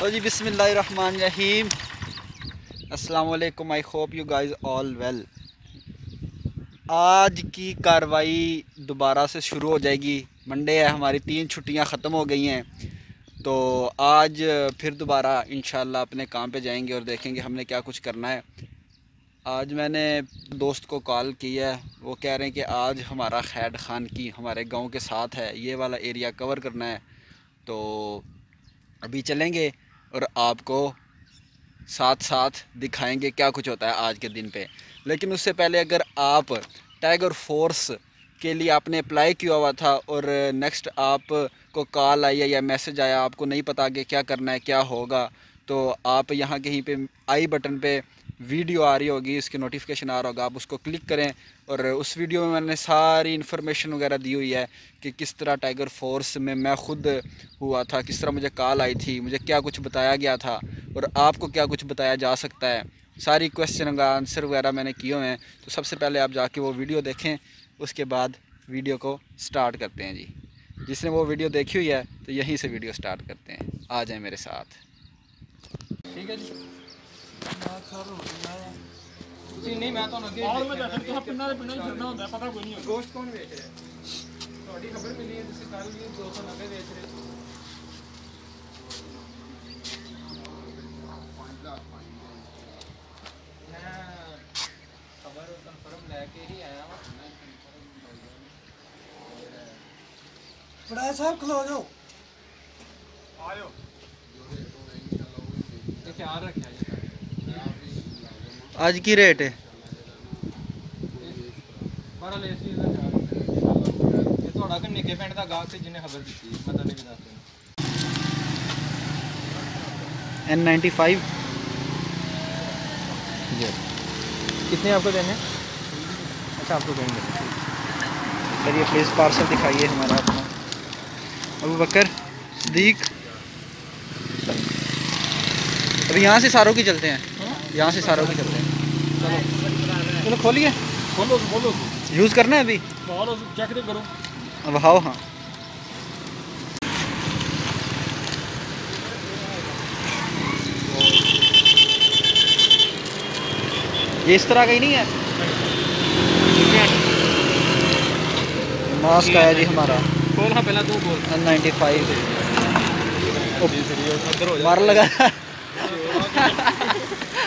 तो जी बिसमीम अस्सलाम I hope you guys all well आज की कार्रवाई दोबारा से शुरू हो जाएगी। मंडे है, हमारी तीन छुट्टियाँ ख़त्म हो गई हैं। तो आज फिर दोबारा इन अपने काम पे जाएँगे और देखेंगे हमने क्या कुछ करना है। आज मैंने दोस्त को कॉल की है। वो कह रहे हैं कि आज हमारा खैड खान की, हमारे गाँव के साथ है। ये वाला एरिया कवर करना है। तो अभी चलेंगे। और आपको साथ साथ दिखाएँगे क्या कुछ होता है आज के दिन पे। लेकिन उससे पहले अगर आप टाइगर फोर्स के लिए आपने अप्लाई किया हुआ था और नेक्स्ट आप को कॉल आई या मैसेज आया, आपको नहीं पता कि क्या करना है, क्या होगा तो आप यहाँ कहीं पे आई बटन पे वीडियो आ रही होगी, इसकी नोटिफिकेशन आ रहा होगा, आप उसको क्लिक करें और उस वीडियो में मैंने सारी इन्फॉर्मेशन वगैरह दी हुई है कि किस तरह टाइगर फोर्स में मैं ख़ुद हुआ था, किस तरह मुझे कॉल आई थी, मुझे क्या कुछ बताया गया था और आपको क्या कुछ बताया जा सकता है। सारी क्वेश्चन का आंसर वगैरह मैंने किए हुए हैं। तो सबसे पहले आप जाके वो वीडियो देखें, उसके बाद वीडियो को स्टार्ट करते हैं जी। जिसने वो वीडियो देखी हुई है तो यहीं से वीडियो स्टार्ट करते हैं। आ जाएँ मेरे साथ। ठीक है जी। ਤੁਸੀਂ ਨਹੀਂ ਮੈਂ ਤੁਹਾਨੂੰ ਅੱਗੇ ਔਰ ਮੈਂ ਦੱਸਾਂ ਕਿ ਪਿੰਡਾਂ ਦੇ ਪਿੰਡਾਂ ਹੀ ਫਿਰਨਾ ਹੁੰਦਾ ਪਤਾ ਕੋਈ ਨਹੀਂ ਹੁੰਦਾ ਗੋਸ਼ਟ ਕੌਣ ਵੇਚ ਰਿਹਾ ਤੁਹਾਡੀ ਖਬਰ ਮਿਲੀ ਹੈ ਤੁਸੀਂ ਕੱਲ ਵੀ 290 ਵੇਚ ਰਹੇ ਸੀ ਮੈਂ ਖਬਰ ਕਨਫਰਮ ਲੈ ਕੇ ਹੀ ਆਇਆ ਹਾਂ ਬੜਾ ਸਾਹਿਬ ਖਲੋ ਜਾਓ ਆਇਓ ਤੇ ਖਿਆਲ ਰੱਖਿਆ ਜੀ आज की रेट है। एन नाइनटी फाइव कितने आपको देने अच्छा आपको देंगे सर ये प्लीज़ पार्सल दिखाइए हमारा अपना। अबू बकर सदीक। अभी यहाँ से सारों की चलते हैं। यहाँ से सारों की चलते हैं। चलो। खोलिए। खोलो तो, खोलो तो। यूज़ करना है अभी? खोलो चेक तो करो। अब हाओ हाँ। ये इस तरह का ही नहीं है। मास्क आया जी हमारा। बोल हाँ पहला तू बोल नाइन्टी फाइव मार लगा।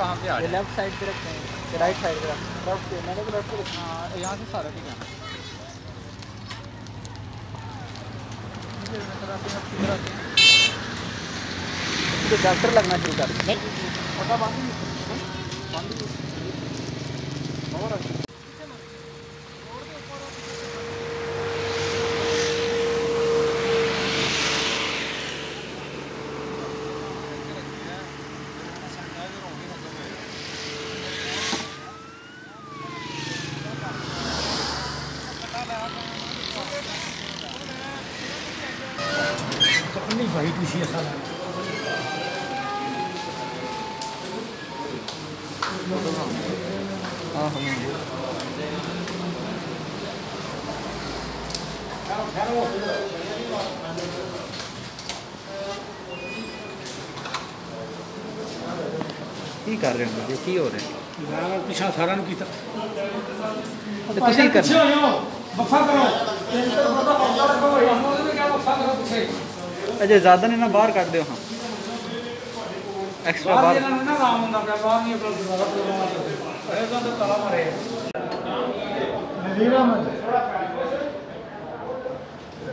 लेफ़्ट साइड पे रखते हैं। राइट साइड पे लेफ़्ट पे मैंने तो लेफ़्ट पे रखा। हाँ यहाँ से सारा ठीक है। डॉक्टर लगना शुरू कर दें। ਨਹੀਂ only white is here, sir. ਕੀ ਕਰ ਰਹੇ ਹੋ? ਕੀ ਹੋ ਰਿਹਾ? ਮੈਂ ਪਿਛਾ ਸਾਰਿਆਂ ਨੂੰ ਕੀਤਾ। ਤੇ ਤੁਸੀਂ ਕਰ ਪਿੱਛੇ ਹੋ ਬਫਾ ਕਰੋ। ਤਿੰਨ ਤੋਂ ਪਤਾ ਹੋ ਜਾਵੇ ਕੋਈ ਉਹਨੂੰ ਕਿਹਾ ਬਫਾ ਕਰੋ ਅਜੇ ਜ਼ਿਆਦਾ ਨੇ ਨਾ ਬਾਹਰ ਕੱਢ ਦਿਓ ਹਾਂ ਐਕਸਟਰਾ ਬਾਹਰ ਬਾਹਰ ਇਹਨਾਂ ਨੂੰ ਨਾ ਆਰਾਮ ਹੁੰਦਾ ਪਿਆ ਬਾਹਰ ਨਹੀਂ ਆਪਣਾ ਦੁਬਾਰਾ ਪ੍ਰੋਗਰਾਮ ਕਰਦੇ ਇਹ ਤਾਂ ਤਲਾ ਮਾਰੇ ਨਜ਼ੀਰ ਅਹਿਮਦ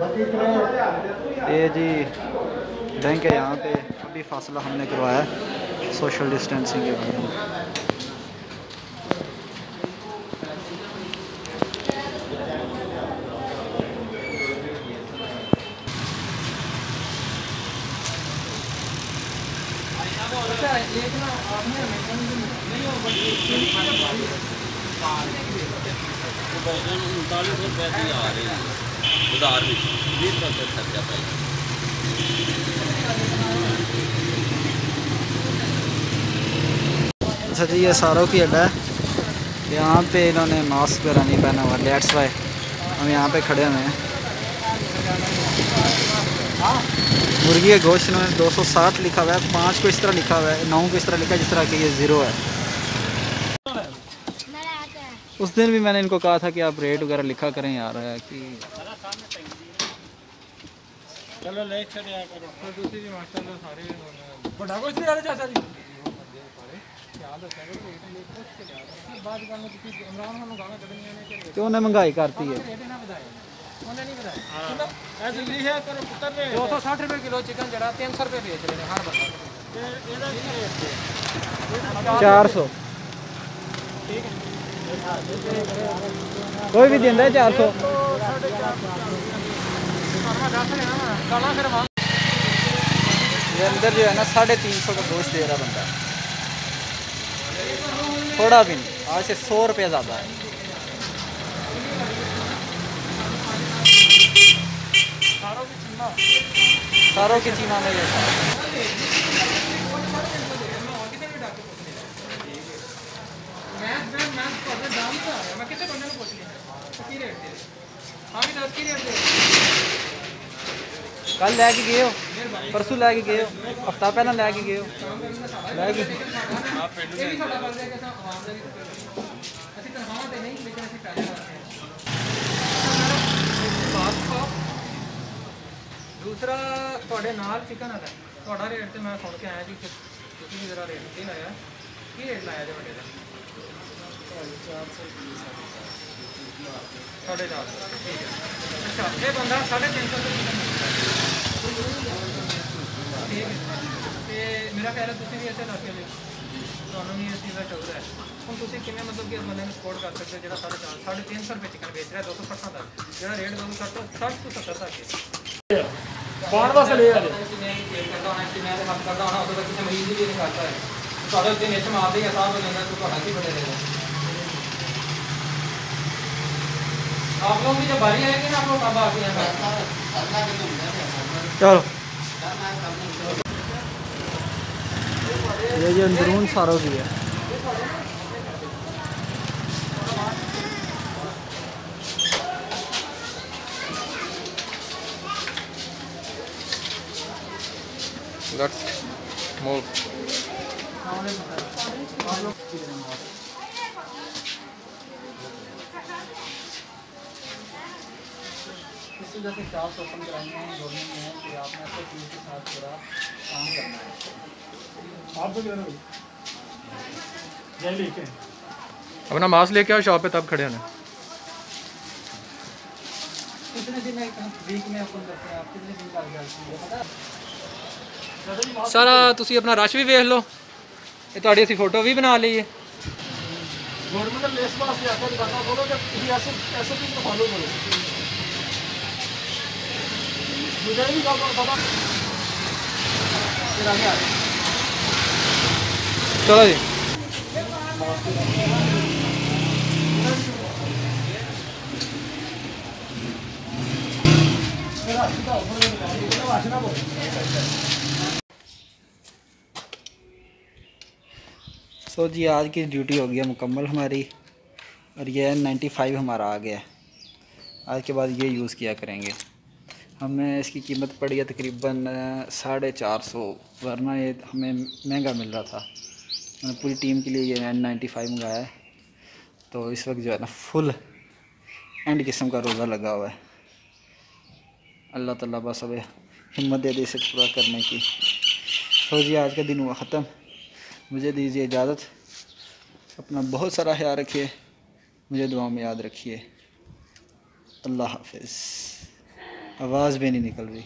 ਬਾਕੀ ये जी बैंक है यहाँ पे अभी फासला हमने करवाया है सोशल डिस्टेंसिंग के वजह से। है अच्छा जी, ये सारों की अड्डा है। यहाँ पे इन्होंने मास्क वगैरह नहीं पहना हुआ लेट्स वाई हम यहाँ पे खड़े हुए हैं। मुर्गी का गोश्त इन्होंने 260 लिखा हुआ है, पाँच को इस तरह लिखा हुआ है, नौ को इस तरह लिखा है, जिस तरह कि ये ज़ीरो है। उस दिन भी मैंने इनको कहा था कि आप रेट वगैरह लिखा करें यार है कि चलो ले करो। तो महँगाई करती है? हाँ। दो सौ साठ किलो चिकन जरा तीन सौ बेच रहे हर तो चार सौ। ठीक है। चार सौ गाना फिर वहाँ ये अंदर जो है ना, साढ़े तीन सौ का गोश्त दे रहा बंदा। थोड़ा भी नहीं, आज से सौ रुपये ज़्यादा है। सारों की चीना में ये था ਮੈਂ ਮੈਂ ਮੈਂ ਤੁਹਾਡੇ ਨਾਮ ਤੇ ਆ ਰਿਹਾ ਮੈਂ ਕਿਤੇ ਬੰਦੇ ਨੂੰ ਪੁੱਛ ਲਿਆ ਕੀ ਰੇਟ ਦੇ ਹਾਂ ਵੀ ਦੱਸ ਕੀ ਰੇਟ ਦੇ कल लैके गए हो परसों लैके गए हो हफ्ता पहला लैके गए हो लैके ਇਹ ਵੀ ਸਾਡਾ ਬੰਦੇ ਕਿ ਆਵਾਮ ਦਾ ਵੀ ਅਸੀਂ ਤਨਖਾਹਾਂ ਤੇ ਨਹੀਂ ਲੇਕਿਨ ਅਸੀਂ ਪੈਸੇ ਵਾਸਤੇ ਬਾਤ ਖਾਓ ਦੂਸਰਾ ਤੁਹਾਡੇ ਨਾਲ ਚਿਕਨ ਹੈਗਾ ਤੁਹਾਡਾ ਰੇਟ ਤੇ ਮੈਂ ਸੁਣ ਕੇ ਆਇਆ ਜੀ ਕਿ ਤੁਸੀਂ ਵੀ ਜ਼ਰਾ ਰੇਟ ਕੀ ਲਾਇਆ ਕੀ ਰੇਟ ਲਾਇਆ ਜੀ ਵੱਡੇ ਦਾ ਸਾਢੇ ਚਾਰ ਸੌ ਠੀਕ ਹੈ। ਅੱਛਾ ਇਹ ਬੰਦਾ ਸਾਢੇ ਤਿੰਨ ਸੌ ਰੁਪਏ ਠੀਕ ਹੈ। ਤੇ ਮੇਰਾ ਖਿਆਲ ਹੈ ਤੁਸੀਂ ਵੀ ਇੱਥੇ ਇਲਾਕੇ ਦੇ ਹੋ। ਤੁਹਾਨੂੰ ਵੀ ਇਸ ਚੀਜ਼ ਦਾ ਸ਼ੌਕ ਹੈ। ਹੁਣ ਤੁਸੀਂ ਕਿਵੇਂ ਮਤਲਬ ਕਿ ਇਸ ਬੰਦੇ ਨੂੰ ਸਪੋਰਟ ਕਰ ਸਕਦੇ ਹੋ ਜਿਹੜਾ ਸਾਢੇ ਚਾਰ ਸਾਢੇ ਤਿੰਨ ਸੌ ਰੁਪਏ ਚਿਕਨ ਵੇਚ ਰਿਹਾ 260 ਦਾ। ਜਿਹੜਾ ਰੇਟ ਤੁਹਾਨੂੰ ਘੱਟ ਤੋਂ 60 ਤੋਂ 70 ਤੱਕ ਹੈ ਪਾਣ ਵਾਸਤੇ ਲੈ ਆ ਕਿੰਨੇ ਕੇਅਰ ਕਰਦਾ ਹੋਣਾ ਕਿੰਨੇ ਦੇ ਹੱਥ ਕਰਦਾ ਹੋਣਾ ਉਦੋਂ ਤੱਕ ਕਿਸੇ ਮਰੀਜ਼ ਦੀ ਵੀ ਨਹੀਂ ਕਰਦਾ ਹੈ। ਤੁਹਾਡੇ ਉੱਤੇ ਨਿੱਚ ਮਾਰਦੇ ਆ ਸਾਹ ਬੰਦਾ ਤੋਂ ਤੁਹਾਡਾ ਕੀ ਬੜੇ ਦੇਗਾ आप लोग की जब बारी आएगी ना आप लोग कब आके यहाँ चलो। ये जो अंदरून सारों की है। Let's move. इस वजह से स्टाफ ओपन कराएंगे हैं गवर्नमेंट ने कि आपने ऐसे चीज़ के साथ पूरा काम करना है आप तो कह रहे हो जय लेके अपना मास्क लेके आओ शॉप पे तब खड़े होना कितने दिन एक वीक में ओपन करते हैं आप कितने दिन का जाती है पता है? ਸਾਰਾ ਤੁਸੀਂ ਆਪਣਾ ਰਸ਼ ਵੀ ਵੇਖ ਲਓ ਇਹ ਤੁਹਾਡੀ ਅਸੀਂ ਫੋਟੋ ਵੀ ਬਣਾ ਲਈ ਹੈ गवर्नमेंट ने लेस वास्ते आता दुकाना खोलो जब ਤੁਸੀਂ ऐसे ऐसे चीज को फॉलो चलो जी सो so जी, आज की ड्यूटी हो गई है मुकम्मल हमारी। और ये नाइन्टी फाइव हमारा आ गया आज के बाद ये यूज़ किया करेंगे। हमें इसकी कीमत पड़ी है तकरीबन साढ़े चार सौ, वरना ये हमें महँगा मिल रहा था। मैंने पूरी टीम के लिए ये एन नाइन्टी फाइव मंगाया है। तो इस वक्त जो है ना, फुल एंड किस्म का रोज़ा लगा हुआ है। अल्लाह ताला बस अब हिम्मत दे दे इसे पूरा करने की। तो जी, आज का दिन हुआ ख़त्म। मुझे दीजिए इजाज़त। अपना बहुत सारा ख्याल रखिए। मुझे दुआ में याद रखिए। अल्लाह हाफिज़। आवाज़ भी नहीं निकल रही।